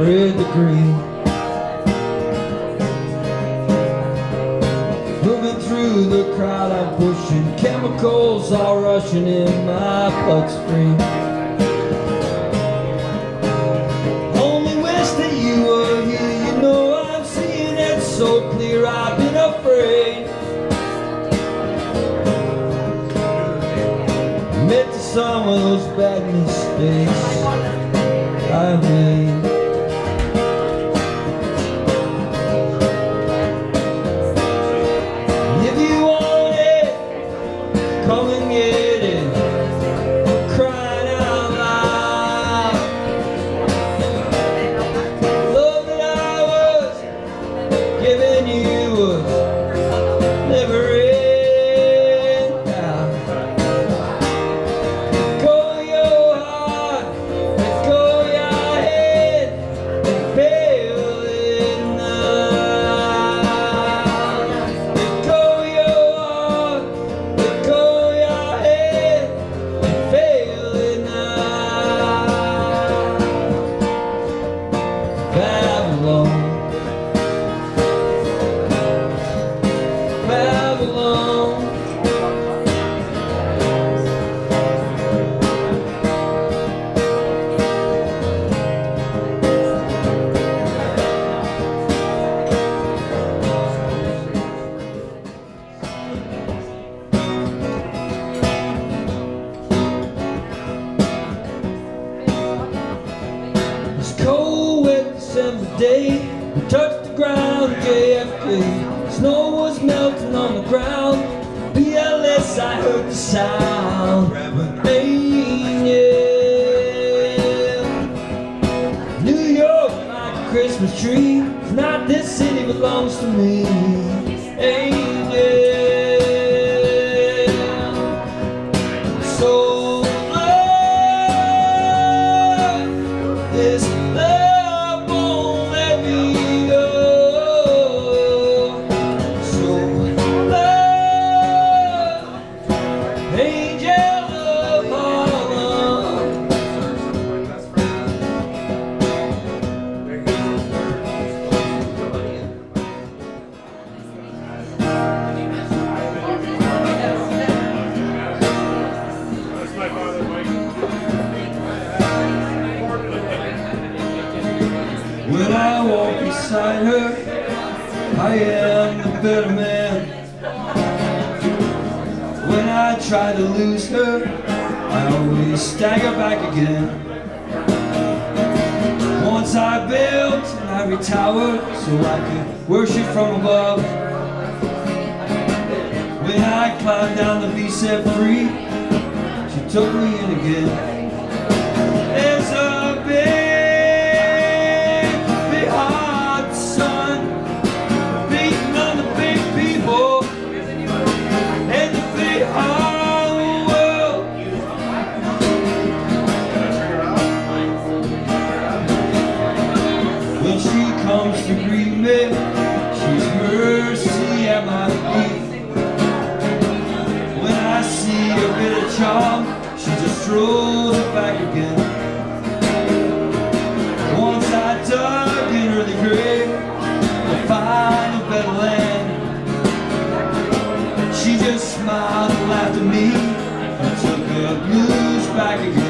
spread the green. Moving through the crowd, I'm pushing chemicals all rushing in my bloodstream. Only wish that you were here. You know I'm seeing it so clear. I've been afraid. Admit to some of those bad mistakes I made. It. I'm Snow was melting on the ground. BLS, I heard the sound. Rain, yeah. New York, like a Christmas tree. Not this city belongs to me. Angel. So love, this love I am the better man. When I try to lose her, I always stagger back again. Once I built an ivory tower so I could worship from above. When I climbed down to be set free, she took me in again. She's mercy at my feet. When I see a bit of charm, she just throws it back again. Once I dug in her grave to find a better land. She just smiled and laughed at me and took her blues back again.